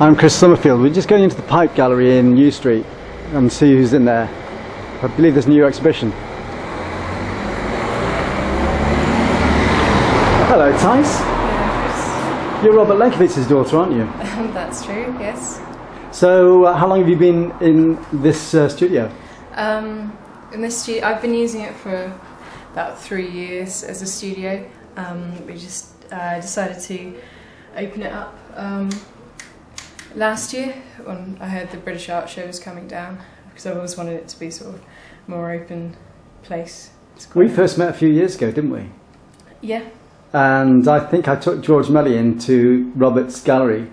I'm Chris Summerfield. We're just going into the Pipe Gallery in New Street and see who's in there. I believe there's a new exhibition. Hello, Thais. You're Robert Lenkiewicz's daughter, aren't you? That's true, yes. So, uh, how long have you been in this uh, studio? Um, in this studio, I've been using it for about three years as a studio. Um, we just uh, decided to open it up um, last year when I heard the British Art Show was coming down because I've always wanted it to be sort of more open place. We first met a few years ago, didn't we? yeah, And I think I took George Melly into Robert's gallery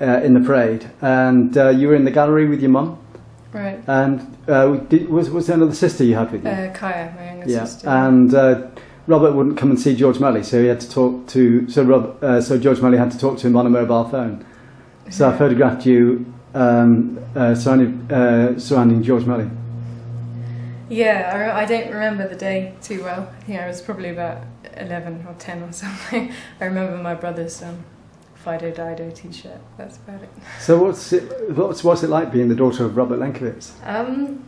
uh, in the parade. And uh, you were in the gallery with your mum. right. And uh, did, was, was there another sister you had with you? Uh, Kaya, my younger yeah. sister. And uh, Robert wouldn't come and see George Melly, so he had to talk to. So Rob, uh, so George Melly had to talk to him on a mobile phone. So I photographed you um, uh, surrounding, uh, surrounding George Melly. Yeah, I, I don't remember the day too well. I think I was probably about 11 or 10 or something. I remember my brother's um, Fido Dido t shirt. That's about it. So what's it, what's, what's it like being the daughter of Robert Lenkiewicz? Um,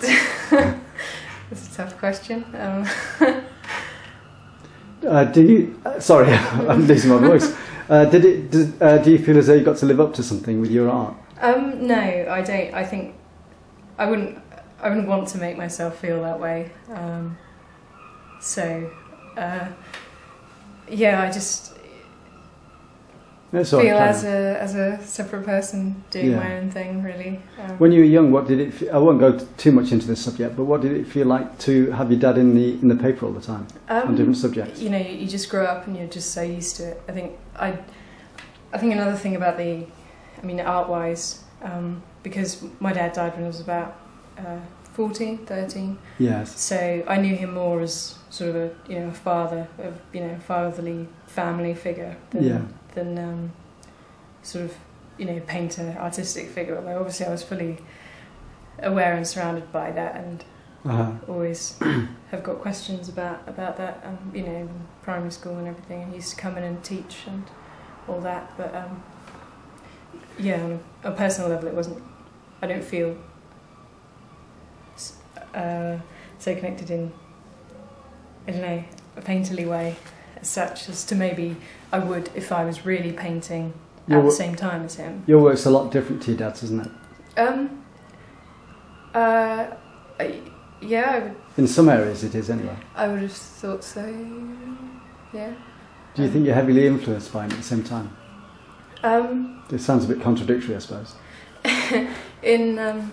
that's a tough question. Um, Uh, do you? Uh, sorry, I'm losing my voice. Uh, did it? Did, uh, do you feel as though you got to live up to something with your art? um, no, I don't. I think I wouldn't. I wouldn't want to make myself feel that way. Um, so, uh, yeah, I just Sorry, feel as a as a separate person doing Yeah. my own thing, really. Um, When you were young, what did it? Fe- I won't go t- too much into this subject, but what did it feel like to have your dad in the in the paper all the time on um, different subjects? you know, you, you just grow up and you're just so used to it. I think I, I think another thing about the, I mean, art-wise, um, because my dad died when I was about uh, 14, 13, Yes. so I knew him more as sort of a, you know, a father, of you know, fatherly family figure than, Yeah. Than um, sort of, you know, painter, artistic figure. Although obviously I was fully aware and surrounded by that and Uh-huh. always have got questions about about that. Um, you know, primary school and everything. And he used to come in and teach and all that. But um, yeah, on a, a personal level, it wasn't. I don't feel uh, so connected in. I don't know a painterly way as such as to maybe I would if I was really painting at Your, the same time as him. your work's a lot different to your dad's, isn't it? Um. Uh. I, yeah, I would. In some areas, it is anyway. I would have thought so. Yeah. Do you think you're heavily influenced by him at the same time? Um, It sounds a bit contradictory, I suppose. in um,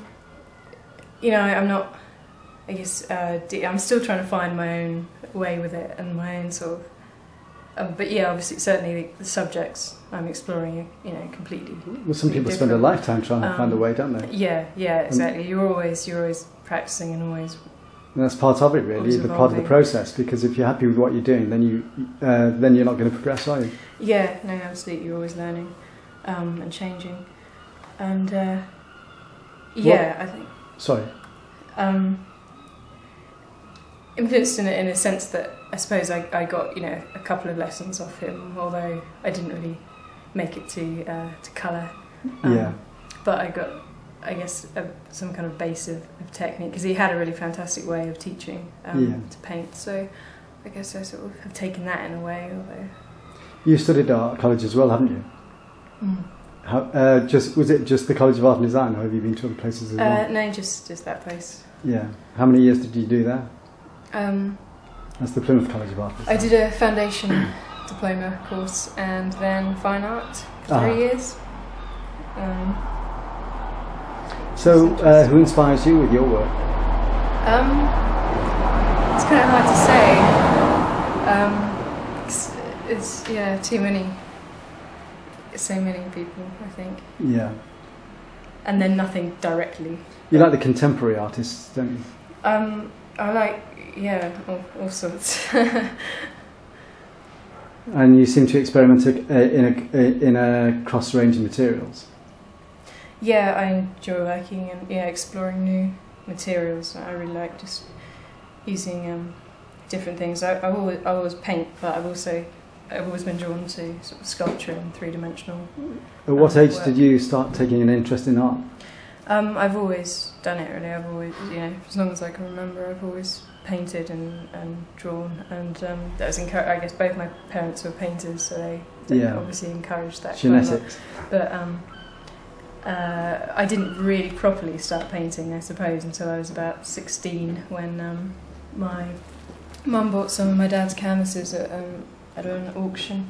you know, I'm not. I guess uh, I'm still trying to find my own way with it and my own sort of. Um, but yeah, obviously, certainly the, subjects I'm exploring, you know, completely. Well, some people spend a lifetime trying to find a Um, way, don't they? Yeah, yeah, exactly. You're always you're always practicing and always. And that's part of it, really, the part of the process. Because if you're happy with what you're doing, then you uh, then you're not going to progress, are you? Yeah, no, absolutely. You're always learning um, and changing, and uh, yeah, I think. Sorry. um, influenced in a, in a sense that I suppose I, I got you know a couple of lessons off him, although I didn't really make it to uh, to colour. Um, yeah. But I got, I guess, a, some kind of base of, of technique because he had a really fantastic way of teaching um, Yeah. to paint. So I guess I sort of have taken that in a way, although. You studied art at college as well, haven't you? How, uh, just was it just the College of Art and Design, or have you been to other places as well? Uh, no, just just that place. Yeah. How many years did you do there? Um, That's the Plymouth College of Art. I did a foundation diploma course and then fine art for Ah. three years. Um, So, uh, who inspires you with your work? um, it's kind of hard to say. Um, it's, it's yeah, too many, so many people, I think, Yeah. and then nothing directly. You like the contemporary artists, don't you? Um, I like yeah, all, all sorts. And you seem to experiment uh, in a in a cross range of materials. yeah, I enjoy working and yeah, exploring new materials. I really like just using um, different things. I, I always I always paint, but I've also I've always been drawn to sort of sculpture and three dimensional. At what Um, age work. did you start taking an interest in art? Um, I've always done it really. I've always, you know, as long as I can remember, I've always painted and, and drawn. And um, that was encouraged. I guess both my parents were painters, so they, they Yeah. obviously encouraged that. quite a lot. Genetics. But um, uh, I didn't really properly start painting, I suppose, until I was about 16 when um, my mum bought some of my dad's canvases at, um, at an auction.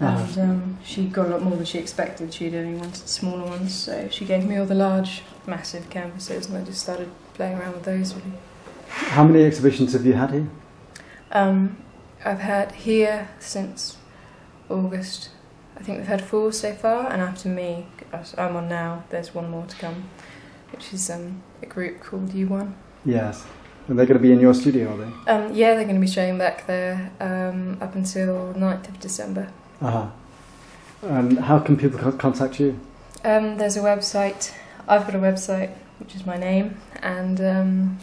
Ah. And um, she got a lot more than she expected. She'd only wanted smaller ones, so she gave me all the large, massive canvases, and I just started playing around with those really. How many exhibitions have you had here? Um, I've had here since August. I think we've had four so far, and after me, I'm on now. There's one more to come, which is um, a group called U1. Yes. And they're going to be in your studio, are they? Um, yeah, they're going to be showing back there um, up until 9th of December. Uh-huh. And how can people contact you? Um, there's a website. I've got a website, which is my name, and um,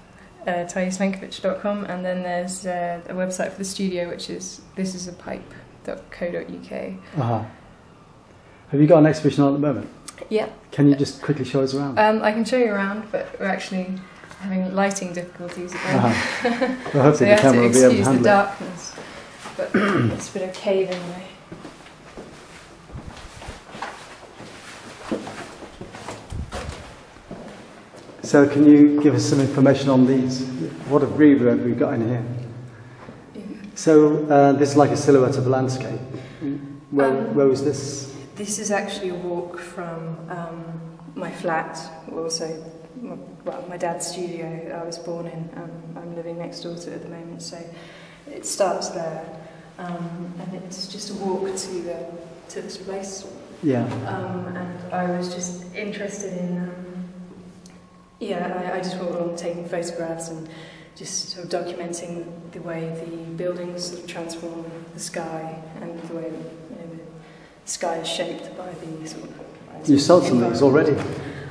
uh, and then there's uh, a website for the studio, which is thisisapipe.co.uk. Uh-huh. Have you got an exhibition on at the moment? Yeah. Can you just quickly show us around? Um, I can show you around, but we're actually having lighting difficulties again. Uh-huh. Well, hopefully you the camera will be able to excuse the handle it. darkness. But it's a bit of cave in the So can you give us some information on these? What a reverb we've got in here. So uh, this is like a silhouette of a landscape. Where, Um, where was this? This is actually a walk from um, my flat, also, m- well, my dad's studio I was born in. Um, I'm living next door to it at the moment, so it starts there. Um, and it's just a walk to the to this place. Yeah. Um, and I was just interested in, um, yeah, I, I just walked along taking photographs and just sort of documenting the way the buildings sort of transform the sky and the way you know, the sky is shaped by the sort of. You sold some of these already.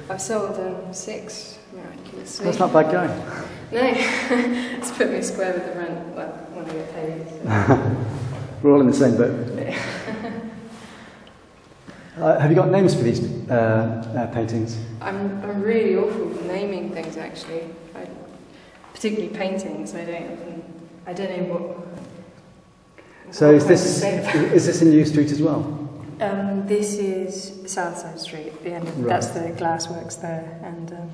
I've sold um, six, miraculously. That's not bad going. No, it's put me square with the rent well, when I get paid. so. We're all in the same boat. Uh, have you got names for these uh, uh, paintings? I'm, I'm really awful with naming things actually. I, particularly paintings. I don't I don't know what. So what is this would say about- is this in New Street as well? Um, this is Southside Street. The end. Of, Right. That's the glassworks there, and um,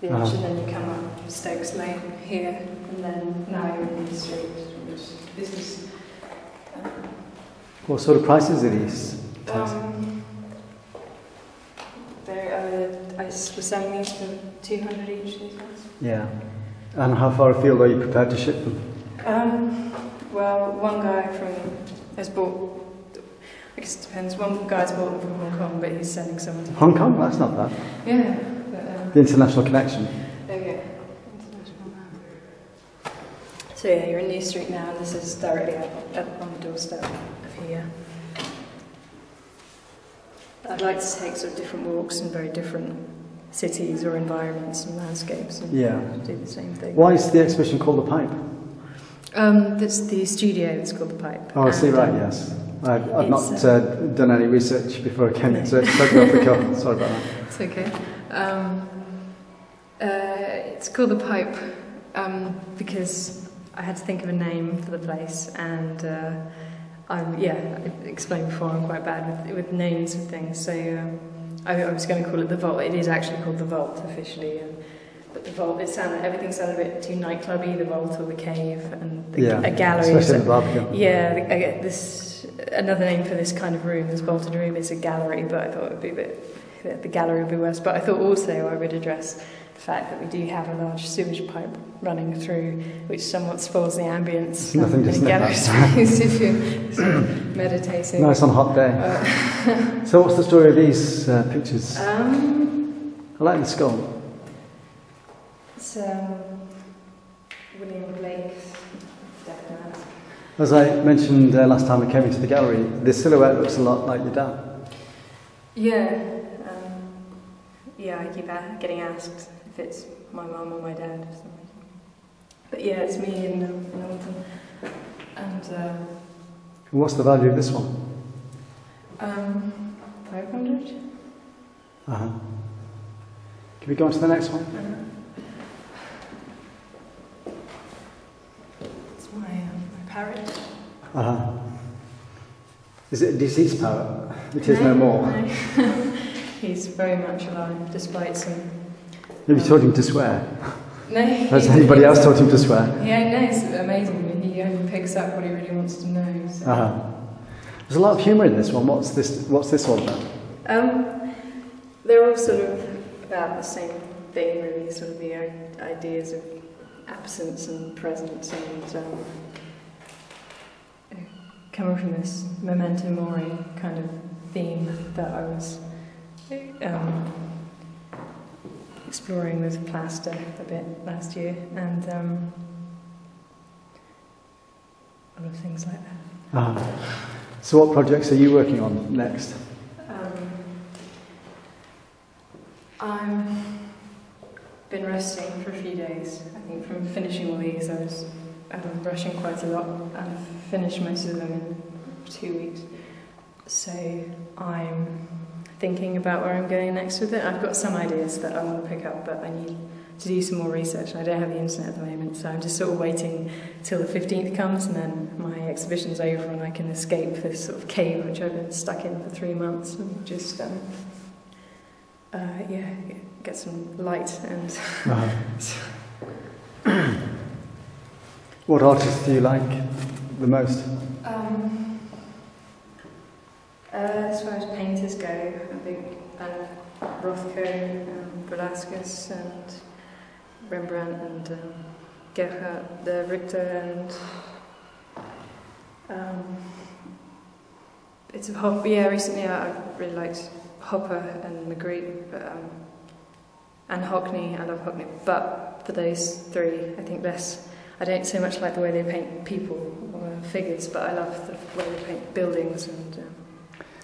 the edge, Uh-huh. and then you come up Stokes Lane here, and then now you're in the street. Which this is. Um, What sort of prices are these? Um, there, uh, I s- was selling these for 200 each these days. Yeah. And how far afield are you prepared to ship them? Um, well, one guy from has bought. I guess it depends. One guy's bought them from Hong Kong, but he's sending someone to Hong Kong? That's not bad. Yeah, but um, The international connection. go. International. So yeah, you're in New Street now, and this is directly up, up on the doorstep of here. I'd like to take sort of different walks and very different cities or environments and landscapes, and Yeah. do the same thing. Why is the exhibition called The Pipe? Um, that's the studio. It's called the Pipe. Oh, I see, And, right, um, yes. I've, I've not uh, uh, done any research before I came in, so it's totally off the cuff. Sorry about that. It's okay. Um, uh, it's called the Pipe um, because I had to think of a name for the place, and uh, I'm yeah. I explained before I'm quite bad with, with names of things, so um, I, I was going to call it the Vault. It is actually called the Vault officially, and, but the Vault. It sounded everything sounded a bit too nightclubby. The Vault or the Cave, and the, Yeah, a gallery. Especially the Barbican. yeah, the- this another name for this kind of room, this vaulted room, is a gallery, but I thought it would be a bit the- the gallery would be worse. But I thought also I would address the fact that we do have a large sewage pipe running through, which somewhat spoils the ambience Nothing um, in a sniff gallery at. space if you're sort of meditating. Nice on a hot day. Uh, So what's the story of these uh, pictures? um, I like the skull. it's um, William Blake's Death Mask. As I mentioned uh, last time I came into the gallery, the silhouette looks a lot like your dad. Yeah, um, yeah, I keep getting asked if it's my mum or my dad for some reason. But yeah, it's me in, um, And uh, And what's the value of this one? Um, 500? Uh-huh. Can we go on to the next one? It's my, um, my parrot. Uh-huh. Is it a deceased parrot? It is no, more. no. He's very much alive, despite some. Maybe you taught him to swear. No, Has anybody else taught him to swear? Yeah, no, it's amazing. He only picks up what he really wants to know. So. Uh-huh. There's a lot of humour in this one. What's this? What's this all about? Um, they're all sort of about the same thing, really, sort of the ideas of absence and presence and um, coming from this memento mori kind of theme that I was um, exploring with plaster a bit last year and um, a lot of things like that. Uh-huh. So, what projects are you working on next? Um, I've been resting for a few days. I think from finishing all these, I was um, rushing quite a lot. I've finished most of them in two weeks. So I'm thinking about where I'm going next with it. I've got some ideas that I want to pick up, but I need to do some more research. and I don't have the internet at the moment, so I'm just sort of waiting till the 15th comes and then my exhibition's over and I can escape this sort of cave which I've been stuck in for three months and just, um, uh, yeah, get some light and. Uh-huh. what artists do you like the most? Um, uh, as far as painters go, I think of Rothko, um, Velasquez, and Rembrandt, and um, Gerhard, the Richter, and um, it's a hop. Yeah, recently I, I've really liked Hopper and Magritte, but um, and Hockney. I love Hockney, but for those three, I think less. I don't so much like the way they paint people or figures, but I love the way they paint buildings and um,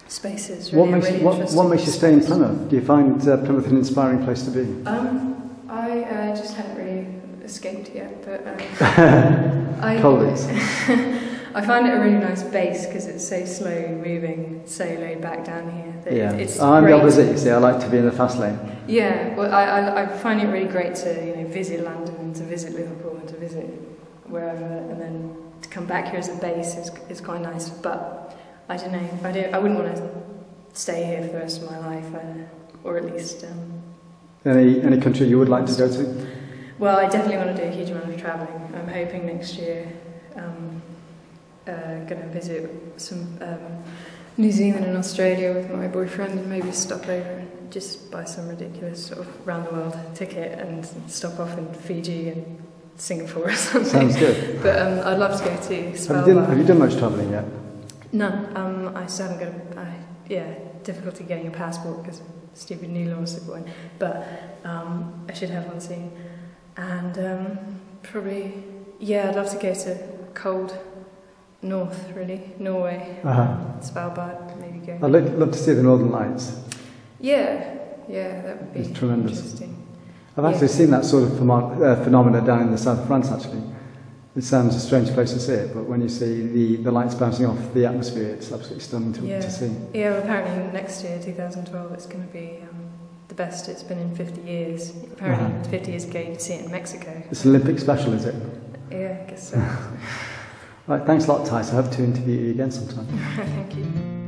spaces. Really, what makes, really what, what makes you stay in Plymouth? Do you find uh, Plymouth an inspiring place to be? Um, I uh, just haven't really escaped yet, but um, I. I find it a really nice base because it's so slow moving, so laid back down here. that yeah, it's I'm the opposite. You see, I like to be in the fast lane. Yeah, well, I, I, I find it really great to you know visit London and to visit Liverpool and to visit wherever, and then to come back here as a base is, is quite nice. But I don't know, I don't, I wouldn't want to stay here for the rest of my life, uh, or at least. Um, Any any country you would like to go to? well, I definitely want to do a huge amount of travelling. I'm hoping next year. Um, uh, going to visit some um, New Zealand and Australia with my boyfriend, and maybe stop over and just buy some ridiculous sort of round the world ticket and stop off in Fiji and Singapore or something. Sounds good. But um, I'd love to go to Have you, done, have you done much travelling yet? None. Um, I still haven't got a, I, yeah, difficulty getting a passport because stupid new laws are going. But um, I should have one soon. And um, probably, yeah, I'd love to go to cold north, really, Norway, Uh-huh. Svalbard, maybe go. I'd lo- love to see the Northern Lights. Yeah, yeah, that would be It's tremendous. interesting. I've actually Yeah. seen that sort of uh, phenomena down in the south of France, actually. It sounds a strange place to see it, but when you see the, the lights bouncing off the atmosphere, it's absolutely stunning to, Yeah. to see. Yeah, well, apparently next year, 2012, it's going to be um, the best it's been in 50 years. Apparently, Uh-huh. 50 years ago, you could see it in Mexico. It's an Olympic special, is it? Yeah, I guess so. Right, thanks a lot, Thais. I hope to interview you again sometime. Thank you.